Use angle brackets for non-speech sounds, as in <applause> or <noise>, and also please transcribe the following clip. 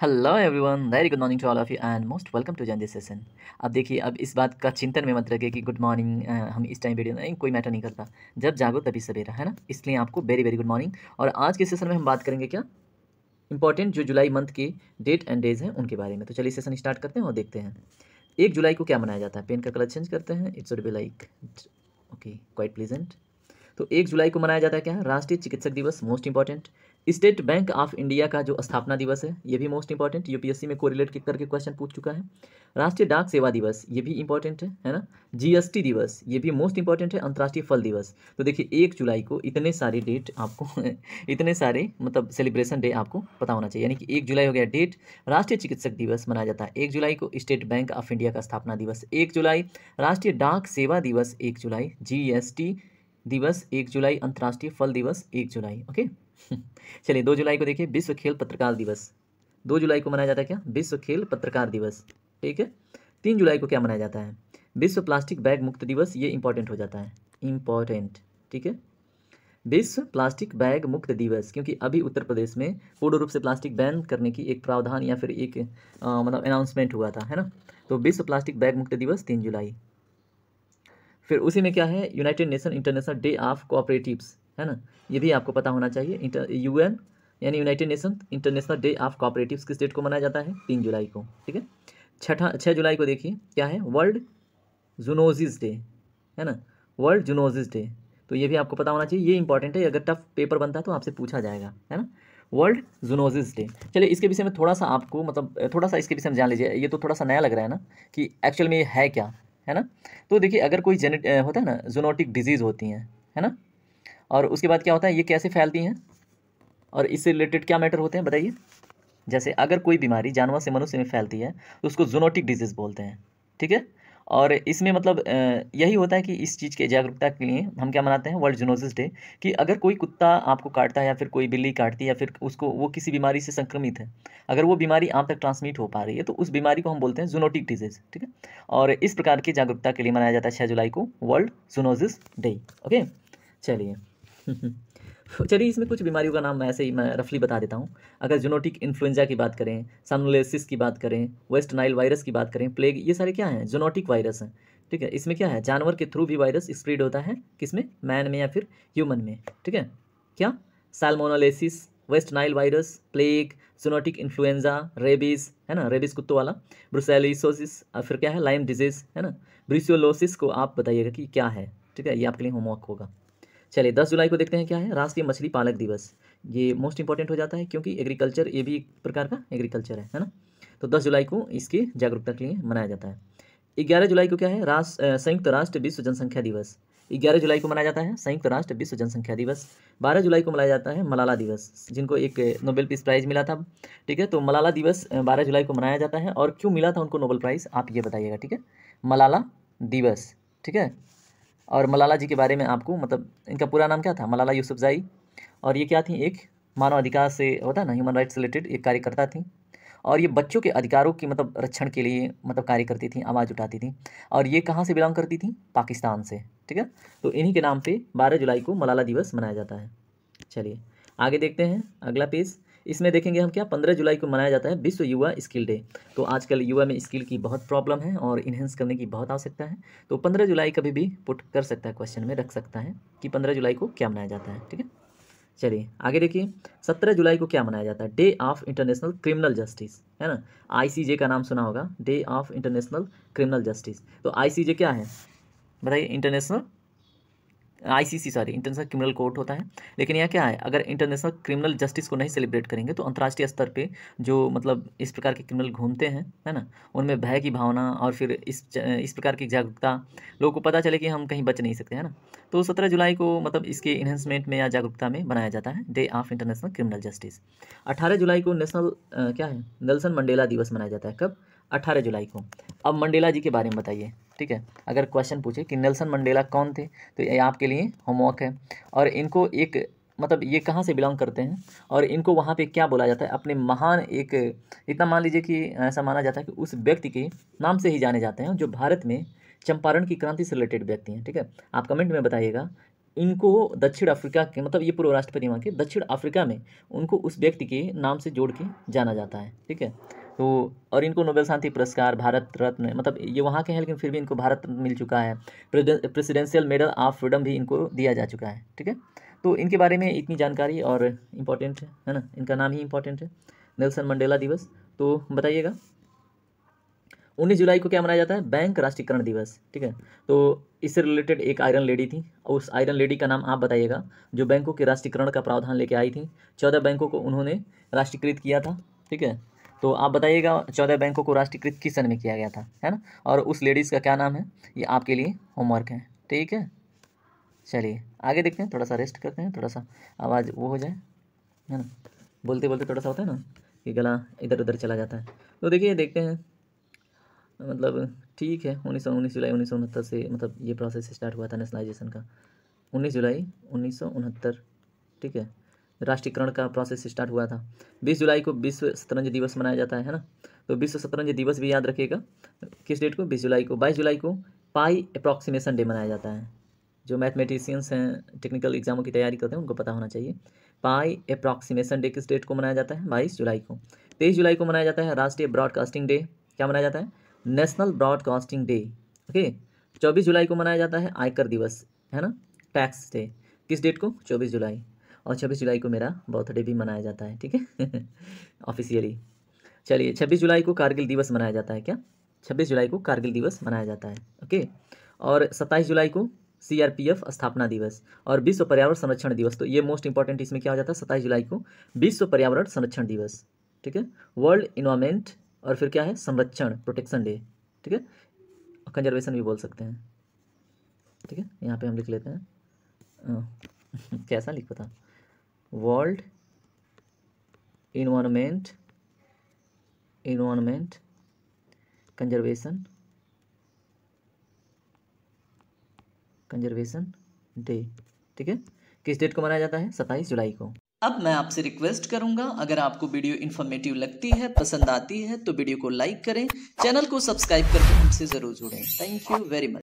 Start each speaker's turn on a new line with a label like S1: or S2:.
S1: Hello everyone very good morning to all of you and most welcome to join this session अब देखिए, अब इस बात का चिंतन में मत रखिए कि गुड मॉर्निंग हम इस टाइम वीडियो नहीं, कोई मैटर नहीं करता। जब जागो, तभी सवेरा, है ना? इसलिए आपको वेरी वेरी गुड मॉर्निंग और आज के सेशन में हम बात करेंगे क्या? इंपॉर्टेंट जो जुलाई मंथ के डेट एंड डेज़ हैं, उनके बारे में। तो चलिए सेशन स्टार्ट करते हैं और देखते हैं। एक जुलाई को क्या मनाया जाता है? पेन का कलर चेंज करते हैं। It's would be like okay quite pleasant तो एक जुलाई को मनाया जाता है क्या? राष्ट्रीय चिकित्सक दिवस most important State Bank of India का जो स्थापना दिवस है, ये भी मोस्ट इंपॉर्टेंट यूपीएससी में कोरिलेट करके क्वेश्चन पूछ चुका है। राष्ट्रीय डाक सेवा दिवस, ये भी इंपॉर्टेंट है है ना? जीएसटी दिवस, ये भी मोस्ट इंपॉर्टेंट है। अंतर्राष्ट्रीय फल दिवस। तो देखिए, एक जुलाई को इतने सारे डेट आपको <laughs> इतने सारे मतलब सेलिब्रेशन डे आपको पता होना चाहिए। यानी कि एक जुलाई हो गया डेट राष्ट्रीय चिकित्सक दिवस मनाया जाता है। एक जुलाई को स्टेट बैंक ऑफ़ इंडिया का स्थापना दिवस। एक जुलाई, राष्ट्रीय डाक सेवा दिवस। एक जुलाई जीएसटी दिवस, एक जुलाई, अंतर्राष्ट्रीय फल दिवस, एक जुलाई ओके <laughs> चलिए, दो जुलाई को देखिए, विश्व खेल पत्रकार दिवस। दो जुलाई को मनाया जाता है क्या? विश्व खेल पत्रकार दिवस, ठीक है? तीन जुलाई को क्या मनाया जाता है? विश्व प्लास्टिक बैग मुक्त दिवस, ये इंपॉर्टेंट हो जाता है। इंपॉर्टेंट ठीक है? विश्व प्लास्टिक बैग मुक्त दिवस, क्योंकि अभी उत्तर प्रदेश में पूर्ण रूप से प्लास्टिक बैन करने की एक प्रावधान या फिर एक मतलब अनाउंसमेंट हुआ था, है ना? तो विश्व प्लास्टिक बैग मुक्त दिवस, तीन जुलाई। फिर उसी में क्या है? United nation international day of cooperatives है ना? ये भी आपको पता होना चाहिए। यू एन यानी united nation international day of cooperatives किस डेट को मनाया जाता है? तीन जुलाई को, ठीक है? छठा छः जुलाई को देखिए, क्या है? वर्ल्ड जूनोजिस डे है ना? वर्ल्ड जूनोजिस डे तो ये भी आपको पता होना चाहिए। ये इंपॉर्टेंट है। अगर टफ पेपर बनता है तो आपसे पूछा जाएगा, है ना? वर्ल्ड जूनोजिस डे चलिए, इसके विषय में थोड़ा सा आपको मतलब थोड़ा सा इसके विषय में जान लीजिए। ये तो थोड़ा सा नया लग रहा है ना कि एक्चुअल में ये है क्या? है ना? तो देखिए, अगर कोई जेनेट होता है ना जोनोटिक डिज़ीज़ होती हैं, है ना? और उसके बाद क्या होता है, ये कैसे फैलती हैं? और इससे रिलेटेड क्या मैटर होते हैं, बताइए? जैसे अगर कोई बीमारी जानवर से मनुष्य में फैलती है तो उसको जोनोटिक डिज़ीज़ बोलते हैं, ठीक है? और इसमें मतलब यही होता है कि इस चीज़ के जागरूकता के लिए हम क्या मनाते हैं वर्ल्ड जोनोसिस डे कि अगर कोई कुत्ता आपको काटता है या फिर कोई बिल्ली काटती है या फिर उसको, वो किसी बीमारी से संक्रमित है, अगर वो बीमारी आप तक ट्रांसमिट हो पा रही है तो उस बीमारी को हम बोलते हैं जोनोटिक डिज़ीज़ ठीक है? और इस प्रकार की जागरूकता के लिए मनाया जाता है छः जुलाई को वर्ल्ड जोनोसिस डे ओके चलिए। <laughs> चलिए इसमें कुछ बीमारियों का नाम मैं ऐसे ही मैं रफली बता देता हूँ। अगर जोनोटिक इन्फ्लुएंजा की बात करें सामोलेसिस की बात करें वेस्ट नाइल वायरस की बात करें प्लेग ये सारे क्या हैं? जोनोटिक वायरस हैं। ठीक है, इसमें क्या है? जानवर के थ्रू भी वायरस स्प्रेड होता है किसमें? मैन में या फिर ह्यूमन में। ठीक है? क्या? Salmonellosis West Nile virus plague zoonotic influenza rabies है ना? रेबीज कुत्तों वाला। ब्रुसेलिसोसिस और फिर क्या है? लाइम डिज़ीज़ है ना? ब्रिसियोलोसिस को आप बताइएगा कि क्या है। ठीक है? ये आपके लिए होमवर्क होगा। चलिए, दस जुलाई को देखते हैं क्या है? राष्ट्रीय मछली पालक दिवस। ये मोस्ट इंपॉर्टेंट हो जाता है क्योंकि एग्रीकल्चर ये भी एक प्रकार का एग्रीकल्चर है है ना? तो दस जुलाई को इसकी जागरूकता के लिए मनाया जाता है। ग्यारह जुलाई को क्या है? राष्ट्र संयुक्त राष्ट्र विश्व जनसंख्या दिवस। ग्यारह जुलाई को मनाया जाता है, संयुक्त राष्ट्र विश्व जनसंख्या दिवस। बारह जुलाई को मनाया जाता है मलाला दिवस, जिनको एक नोबेल पीस प्राइज़ मिला था। ठीक है तो मलाला दिवस बारह जुलाई को मनाया जाता है। और क्यों मिला था उनको नोबेल प्राइज़ आप ये बताइएगा, ठीक है? मलाला दिवस, ठीक है? और मलाला जी के बारे में आपको मतलब इनका पूरा नाम क्या था? मलाला यूसुफजाई और ये क्या थी? एक मानव अधिकार से होता है ना ह्यूमन राइट्स रिलेटेड एक कार्यकर्ता थी। और ये बच्चों के अधिकारों की मतलब रक्षण के लिए मतलब कार्य करती थी, आवाज़ उठाती थी। और ये कहाँ से बिलोंग करती थी? पाकिस्तान से, ठीक है? तो इन्हीं के नाम पे 12 जुलाई को मलाला दिवस मनाया जाता है। चलिए, आगे देखते हैं, अगला पेज। इसमें देखेंगे हम क्या, पंद्रह जुलाई को मनाया जाता है विश्व युवा स्किल डे। तो आजकल युवा में स्किल की बहुत प्रॉब्लम है और इन्हेंस करने की बहुत आवश्यकता है। तो पंद्रह जुलाई कभी भी पुट कर सकता है क्वेश्चन में रख सकता है कि पंद्रह जुलाई को क्या मनाया जाता है, ठीक है? चलिए, आगे देखिए, सत्रह जुलाई को क्या मनाया जाता है? Day of international criminal justice है ना? आईसीजे का नाम सुना होगा day of international criminal justice तो आईसीजे क्या है? बताइए international ICC sorry international criminal court होता है। लेकिन यह क्या है? अगर इंटरनेशनल क्रिमिनल जस्टिस को नहीं सेलिब्रेट करेंगे तो अंतर्राष्ट्रीय स्तर पे जो मतलब इस प्रकार के क्रिमिनल घूमते हैं, है ना? उनमें भय की भावना और फिर इस इस प्रकार की जागरूकता लोगों को पता चले कि हम कहीं बच नहीं सकते, है ना? तो सत्रह जुलाई को मतलब इसके इन्हेंसमेंट में या जागरूकता में बनाया जाता है day of international criminal justice अठारह जुलाई को नेशनल क्या है? नेल्सन मंडेला दिवस मनाया जाता है। कब? अठारह जुलाई को। अब मंडेला जी के बारे में बताइए, ठीक है? अगर क्वेश्चन पूछे कि नेल्सन मंडेला कौन थे तो ये आपके लिए होमवर्क है। और इनको एक मतलब ये कहाँ से बिलोंग करते हैं? और इनको वहाँ पे क्या बोला जाता है? अपने महान एक, इतना मान लीजिए कि ऐसा माना जाता है कि उस व्यक्ति के नाम से ही जाने जाते हैं, जो भारत में चंपारण की क्रांति से रिलेटेड व्यक्ति हैं, ठीक है? आप कमेंट में बताइएगा, इनको दक्षिण अफ्रीका के मतलब ये पूर्व राष्ट्रपति वहाँ के, दक्षिण अफ्रीका में उनको उस व्यक्ति के नाम से जोड़ के जाना जाता है, ठीक है? तो और इनको नोबेल शांति पुरस्कार भारत रत्न मतलब ये वहाँ के हैं, लेकिन फिर भी इनको भारत रत्न मिल चुका है। प्रेसिडेंशियल मेडल ऑफ़ फ्रीडम भी इनको दिया जा चुका है, ठीक है? तो इनके बारे में इतनी जानकारी और इम्पोर्टेंट है है ना? इनका नाम ही इम्पोर्टेंट है, नेल्सन मंडेला दिवस। तो बताइएगा। उन्नीस जुलाई को क्या मनाया जाता है? बैंक राष्ट्रीयकरण दिवस, ठीक है? तो इससे रिलेटेड एक आयरन लेडी थी और उस आयरन लेडी का नाम आप बताइएगा, जो बैंकों के राष्ट्रीयकरण का प्रावधान लेके आई थी। चौदह बैंकों को उन्होंने राष्ट्रीयकृत किया था, ठीक है? तो आप बताइएगा, चौदह बैंकों को राष्ट्रीयकृत किस सन में किया गया था, है ना? और उस लेडीज़ का क्या नाम है? ये आपके लिए होमवर्क है, ठीक है? चलिए, आगे देखते हैं, थोड़ा सा रेस्ट करते हैं, थोड़ा सा आवाज़ वो हो जाए, है ना? बोलते बोलते थोड़ा सा होता है ना, कि गला इधर उधर चला जाता है। तो देखिए, देखते हैं मतलब ठीक है, उन्नीस सौ उन्नीस जुलाई उन्नीस सौ उनहत्तर से मतलब ये प्रोसेस स्टार्ट हुआ था नेशनलाइजेशन का। उन्नीस जुलाई उन्नीस सौ उनहत्तर, ठीक है? राष्ट्रीयकरण का प्रोसेस स्टार्ट हुआ था। बीस जुलाई को विश्व शतरंज दिवस मनाया जाता है ना? तो विश्व शतरंज दिवस भी याद रखिएगा। किस डेट को? बीस जुलाई को। बाईस जुलाई को पाई अप्रॉक्सीमेशन डे मनाया जाता है। जो मैथमेटिशियंस हैं टेक्निकल एग्जामों की तैयारी करते हैं, उनको पता होना चाहिए। पाई अप्रॉक्सीमेशन डे किस डेट को मनाया जाता है? बाईस जुलाई को। तेईस जुलाई को मनाया जाता है राष्ट्रीय ब्रॉडकास्टिंग डे क्या मनाया जाता है? नेशनल ब्रॉडकास्टिंग डे ओके चौबीस जुलाई को मनाया जाता है आयकर दिवस, है ना? टैक्स डे किस डेट को? चौबीस जुलाई। और छब्बीस जुलाई को मेरा बर्थडे भी मनाया जाता है, ठीक है? <laughs> ऑफिशियली चलिए, छब्बीस जुलाई को कारगिल दिवस मनाया जाता है क्या? छब्बीस जुलाई को कारगिल दिवस मनाया जाता है, ओके? और सत्ताईस जुलाई को सीआरपीएफ स्थापना दिवस और विश्व पर्यावरण संरक्षण दिवस तो ये मोस्ट इंपॉर्टेंट इसमें क्या हो जाता है? सत्ताईस जुलाई को विश्व पर्यावरण संरक्षण दिवस, ठीक है? वर्ल्ड इन्वायरमेंट और फिर क्या है? संरक्षण प्रोटेक्शन डे ठीक है? कंजर्वेशन भी बोल सकते हैं, ठीक है? यहाँ पे हम लिख लेते हैं। <laughs> कैसा लिख पता world environment environment conservation conservation day ठीक है? किस डेट को मनाया जाता है? सत्ताईस जुलाई को। अब मैं आपसे रिक्वेस्ट करूँगा, अगर आपको वीडियो इन्फॉर्मेटिव लगती है, पसंद आती है तो वीडियो को लाइक करें चैनल को सब्सक्राइब करके हमसे ज़रूर जुड़ें। Thank you very much